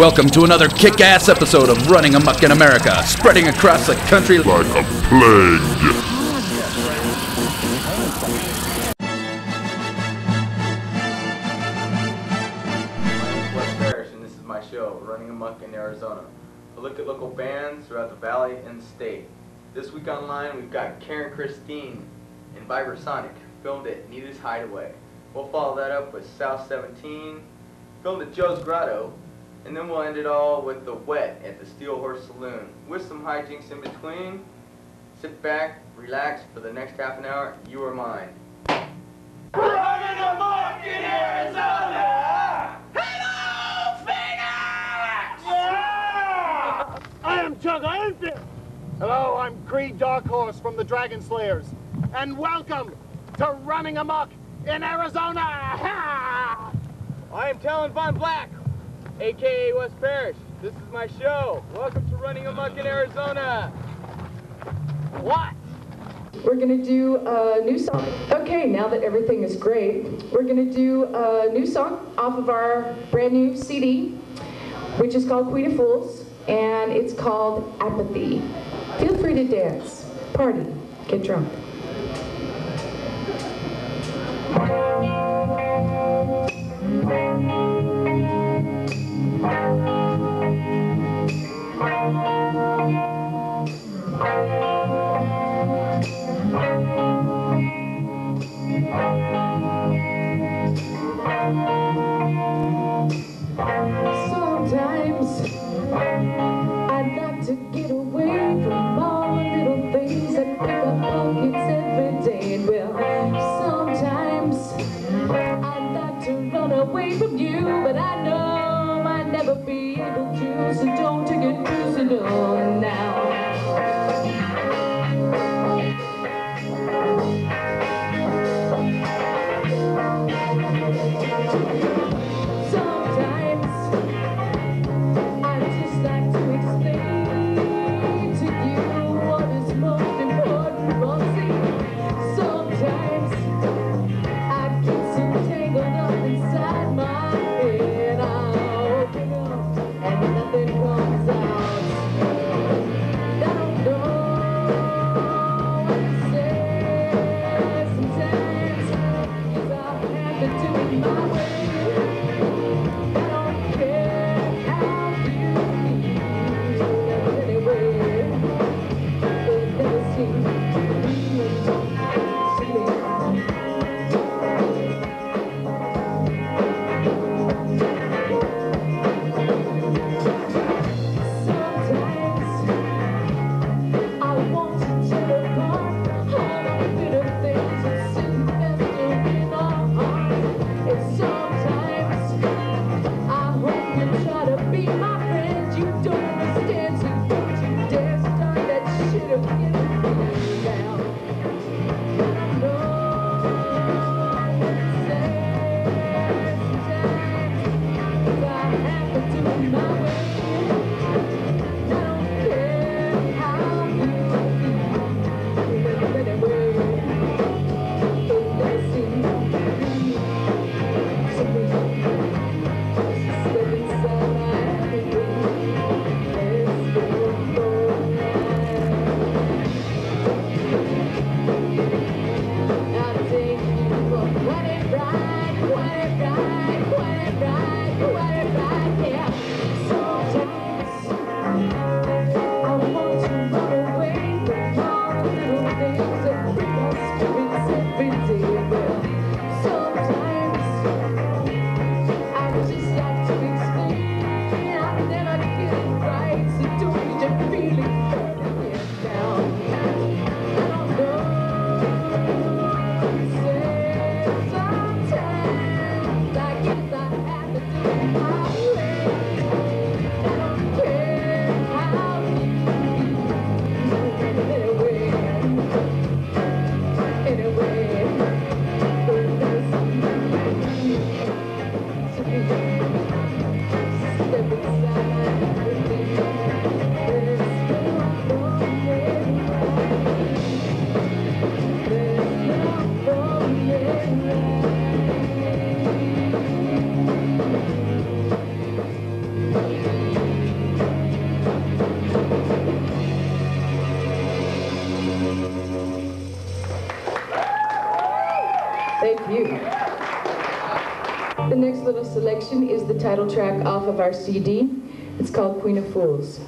Welcome to another kick ass episode of Running Amuk in America, spreading across the country like a plague. My name is Wes Parrish, and this is my show, Running Amuk in Arizona. A look at local bands throughout the valley and the state. This week online, we've got Karen Christine and Vibrosonic, filmed at Nita's Hideaway. We'll follow that up with South 17, filmed at Joe's Grotto, and then we'll end it all with The Wett at the Steel Horse Saloon, with some hijinks in between. Sit back, relax for the next half an hour. You are mine. Running Amuk in Arizona! Hello, Phoenix! Yeah! I am Chug Ironfist. Hello, I'm Creed Darkhorse from the Dragon Slayers. And welcome to Running Amuk in Arizona. Ha! I am Talon Von Black, aka Wes Parrish. This is my show. Welcome to Running Amuk in Arizona. What? We're gonna do a new song. Okay, now that everything is great, we're gonna do a new song off of our brand new CD, which is called Queen of Fools, and it's called Apathy. Feel free to dance, party, get drunk. So don't take it personal Thank you. The next little selection is the title track off of our CD. It's called Queen of Fools.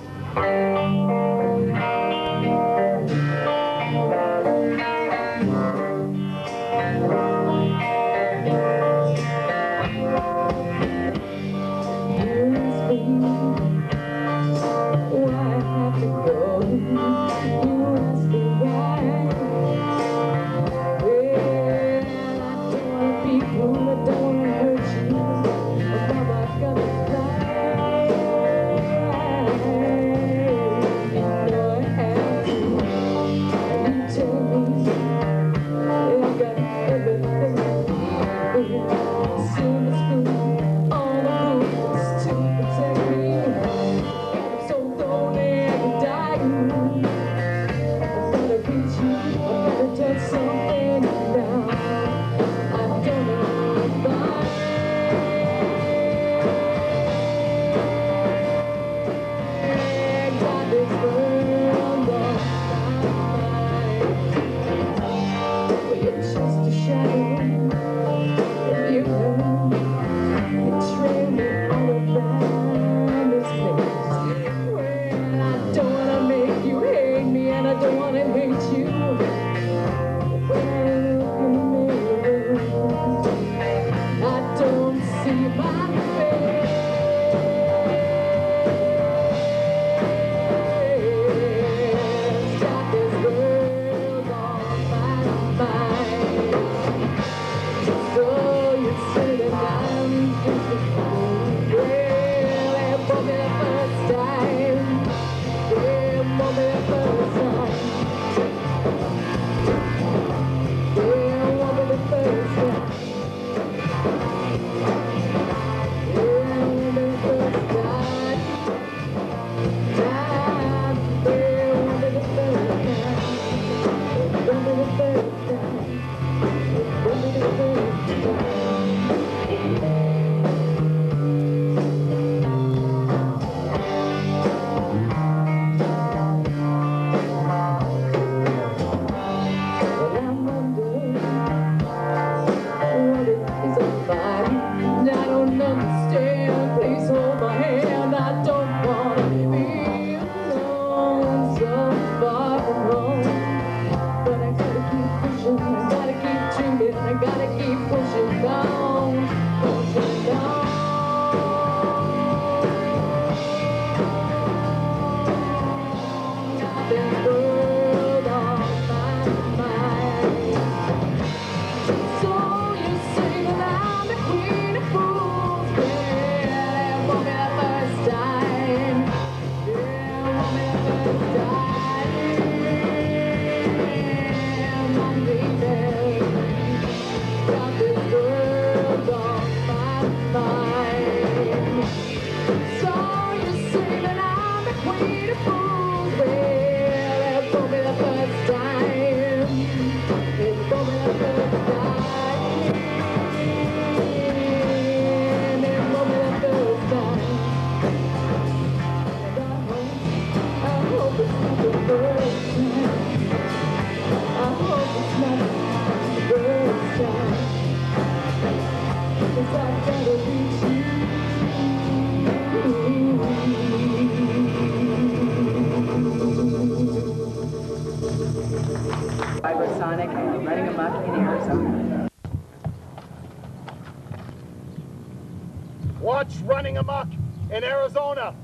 Arizona,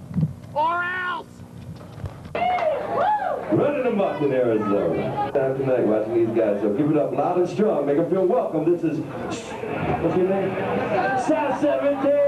or else! Running them up in Arizona. Time tonight watching these guys, so give it up loud and strong. Make them feel welcome. This is, what's your name? South 17!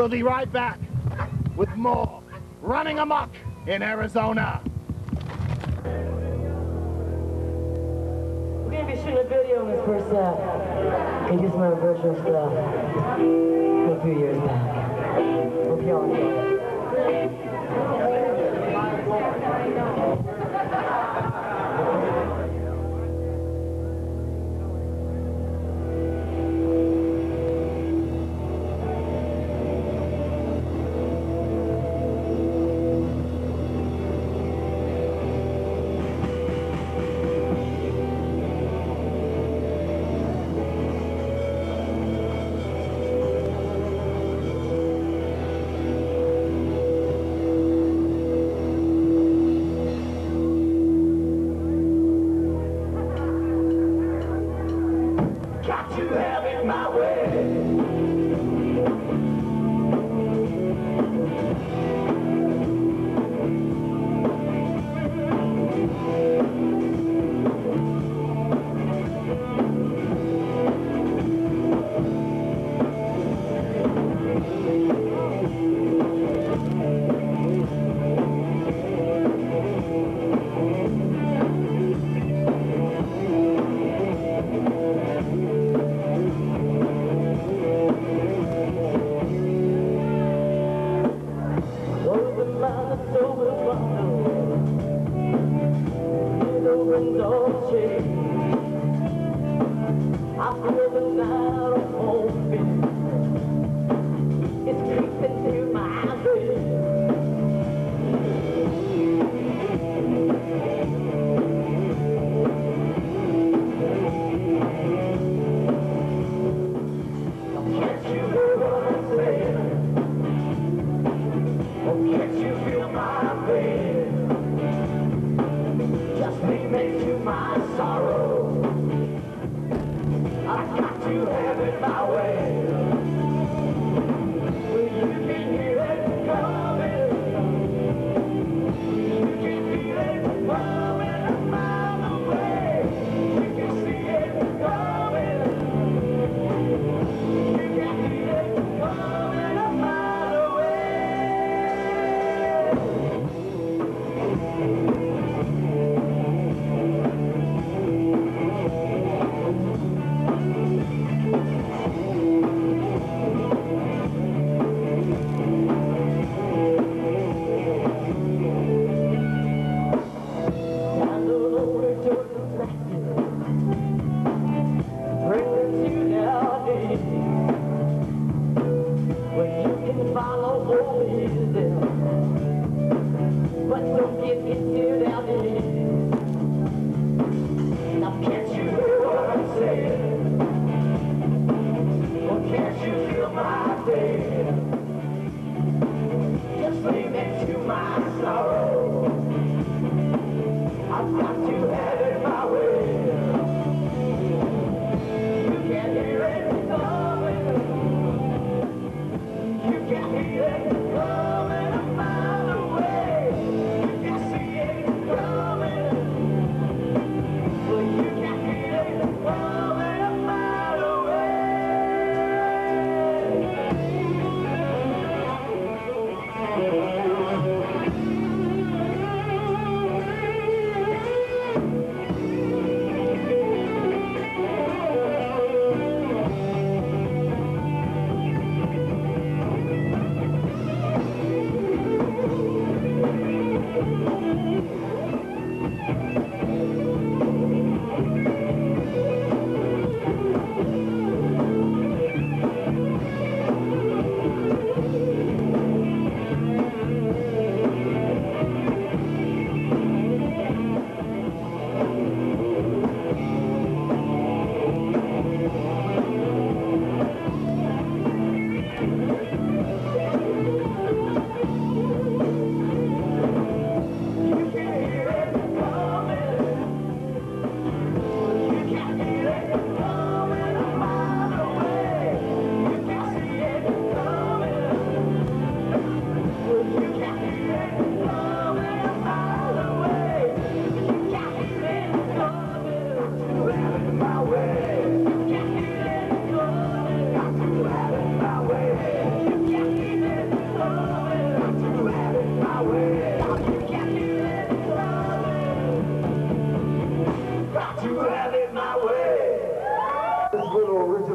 We'll be right back with more Running Amuk in Arizona. We're going to be shooting a video on this first set. I do some virtual stuff uh, a few years back. Hope y'all enjoy it.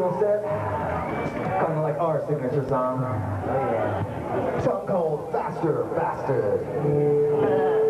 Little set. Kind of like our signature song. Oh yeah. Song called Faster, Faster.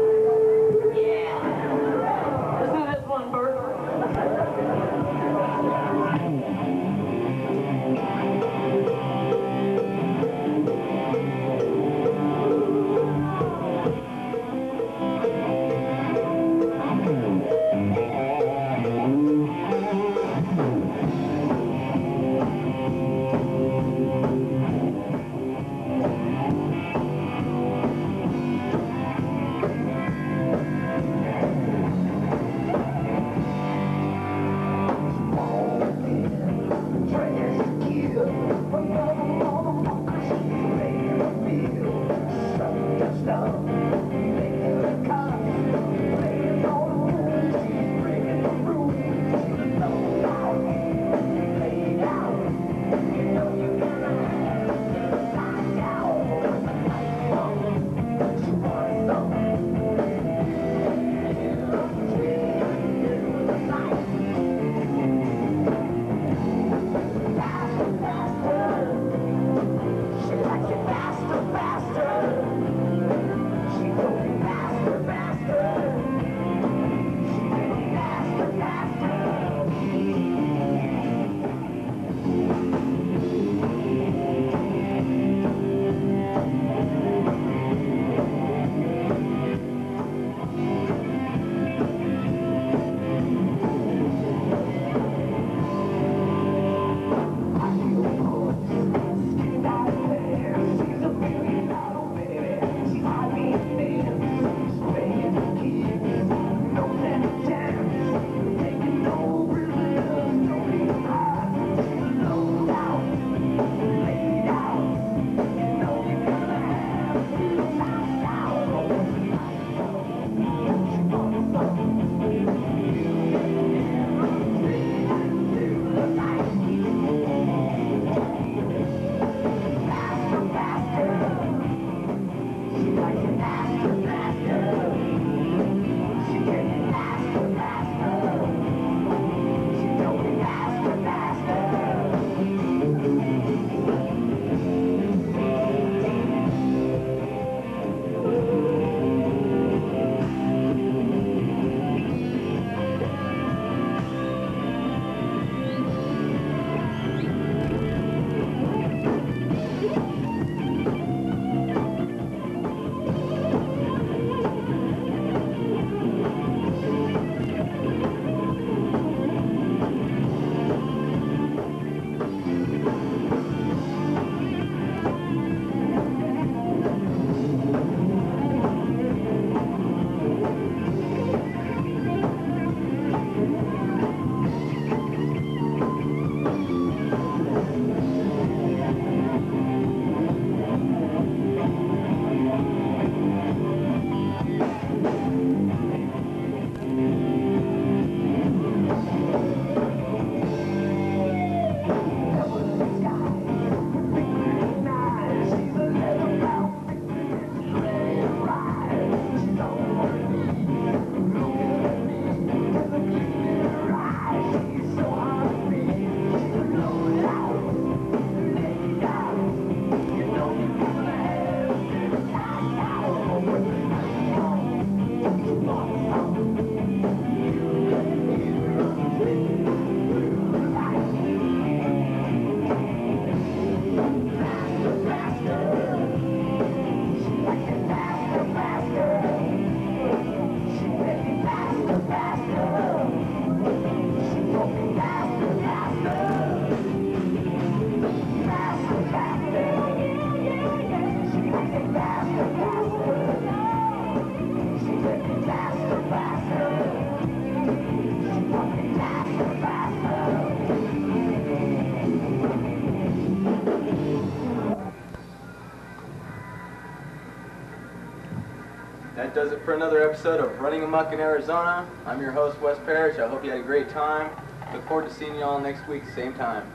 Does it for another episode of Running Amuk in Arizona. I'm your host, Wes Parrish. I hope you had a great time. Look forward to seeing you all next week, same time.